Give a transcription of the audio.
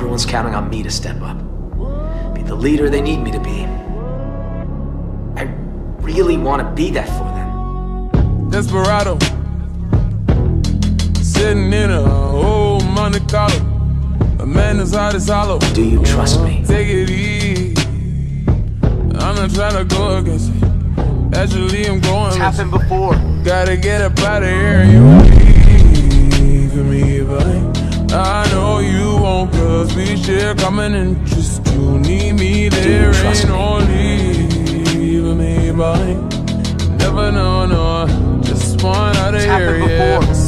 Everyone's counting on me to step up. Be the leader they need me to be. I really want to be that for them. Desperado. Sitting in a old Monte Carlo. A man as hot as hollow. Do you trust me? Take it easy. I'm not trying to go against it. Actually, I'm going. It's happened before. Gotta get up out of here. You leave me, but I know you won't. Cause we share common interest. You need me there. trust Ain't me? no leaving me behind. Never know, no. Just one out of here, yeah.